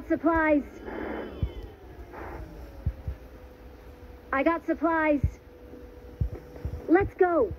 Got supplies. I got supplies. Let's go.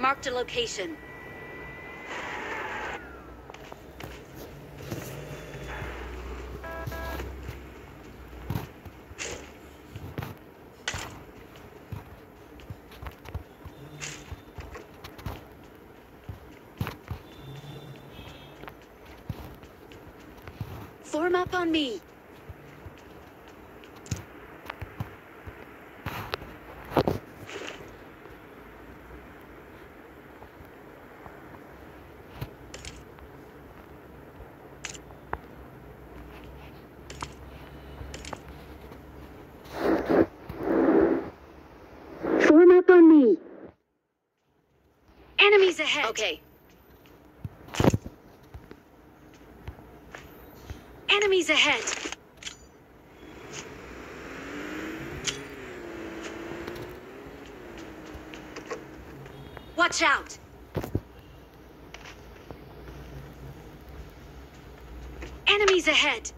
Marked a location. Form up on me. Form up on me. Enemies ahead. Okay. Enemies ahead. Watch out. Enemies ahead.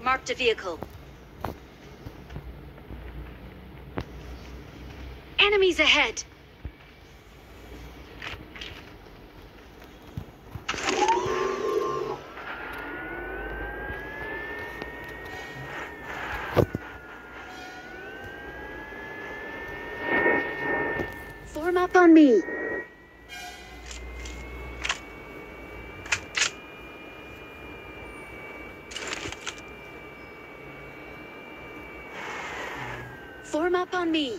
Marked a vehicle. Enemies ahead. Form up on me. Form up on me.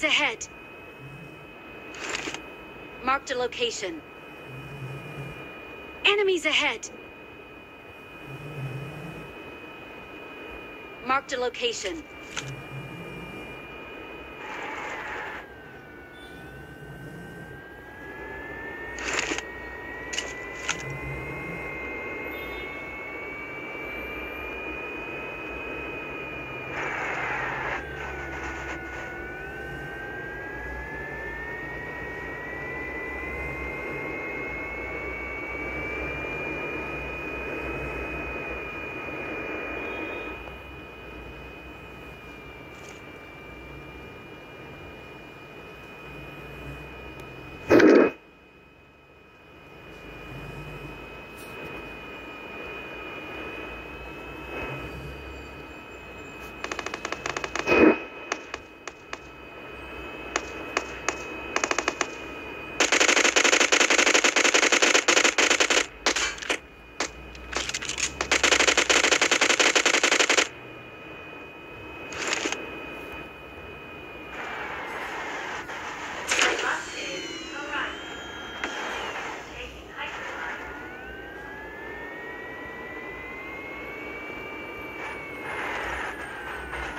Enemies ahead! Marked a location. Enemies ahead! Marked a location.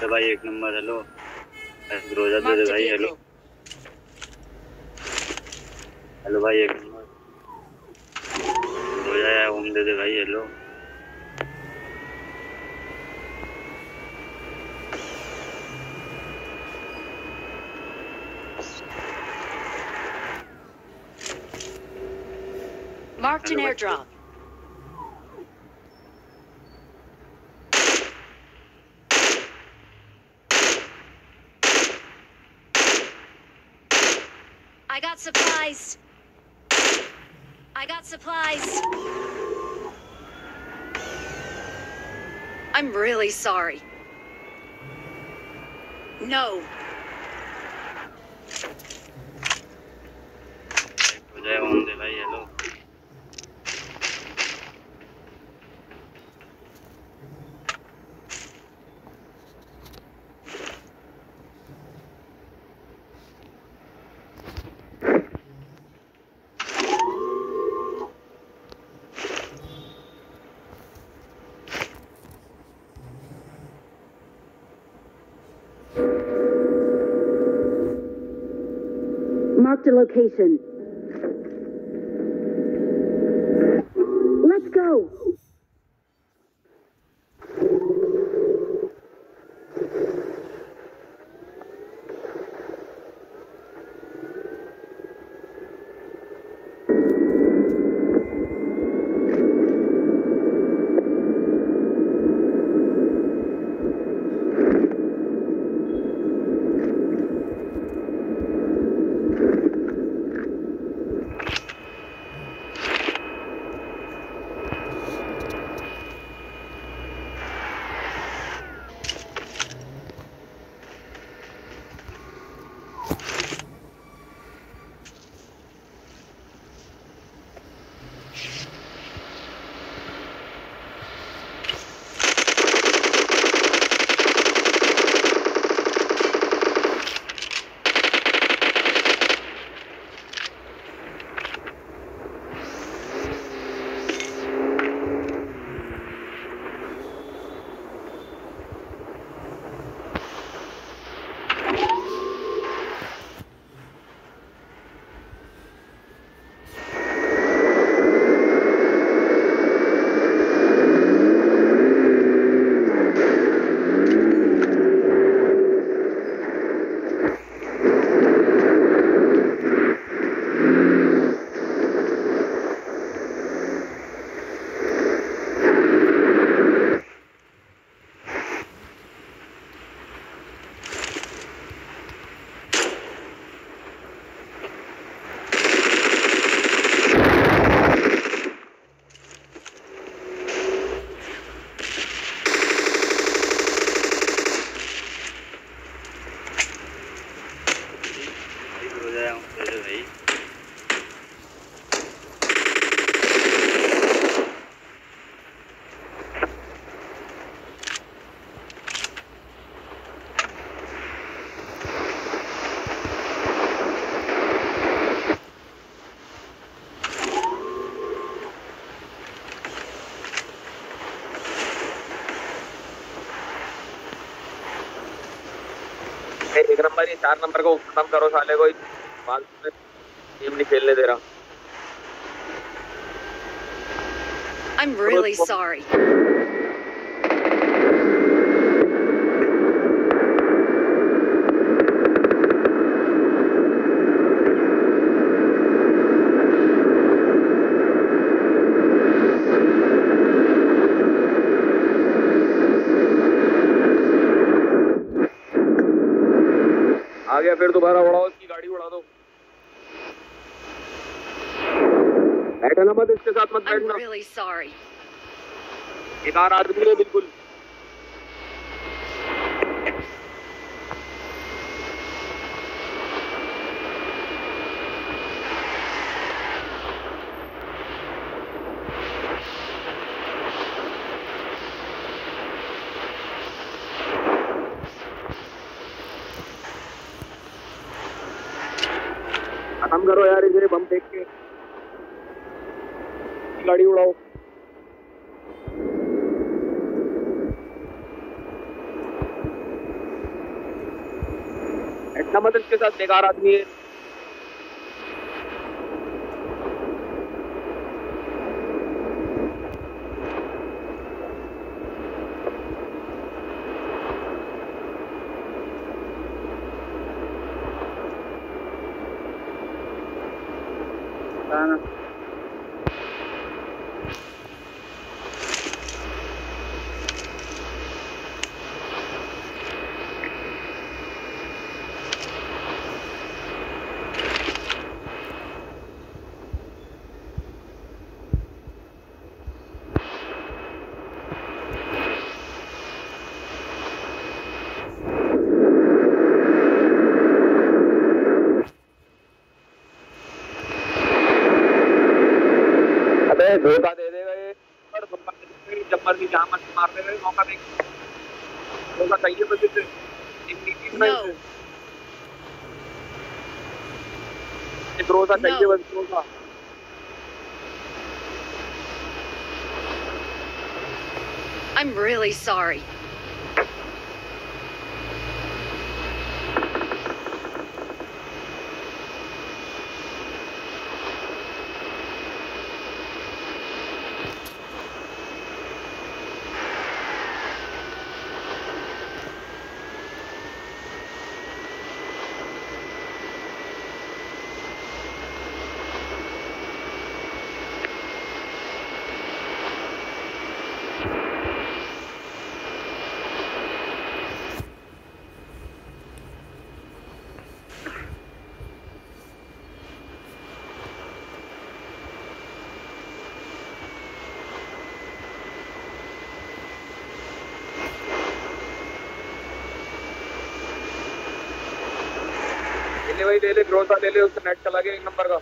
तो भाई एक number hello Groza दे दे भाई hello. Hello भाई एक number. Groza या home दे दे भाई hello. Marked an airdrop. I got supplies. I got supplies. I'm really sorry. No. Location. ये चार नंबर को खत्म करो साले को टीम गेम नहीं खेलने दे रहा I'm really sorry. दोबारा उड़ाओ इसकी गाड़ी उड़ा दो। बैठना मत इसके साथ मत बैठना। really sorry. आदमी है बिल्कुल खत्म करो यार, इधर बम फेंक के। गाड़ी उड़ाओ। इतना मतलब इसके साथ बेकार आदमी है। अबे ये भरोसा चाहिए No. बस भरोसा I'm really sorry. ले भाई ले ले भरोसा ले ले, उससे नेट चला गया एक नंबर का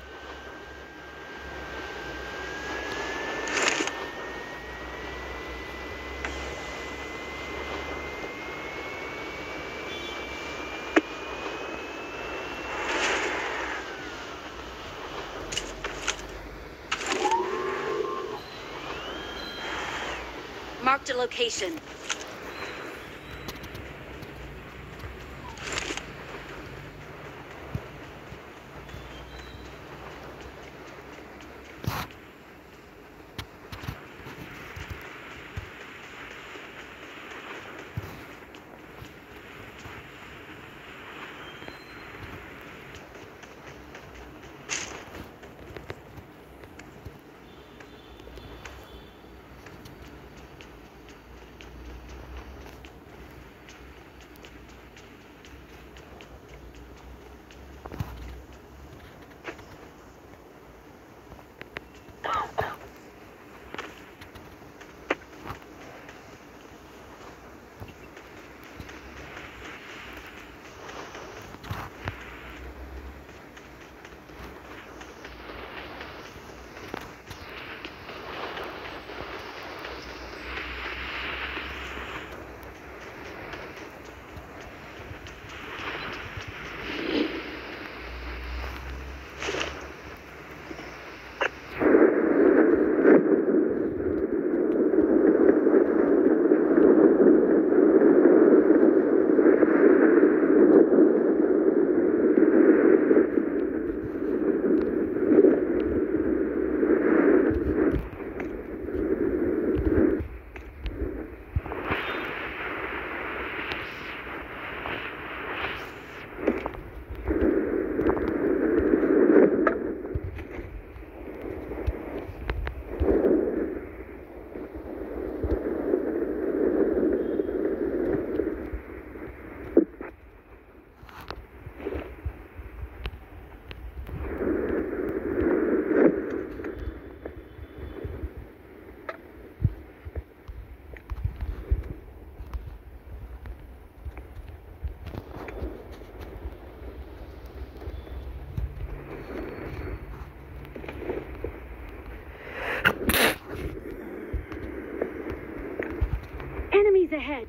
Marked a location. Enemies ahead!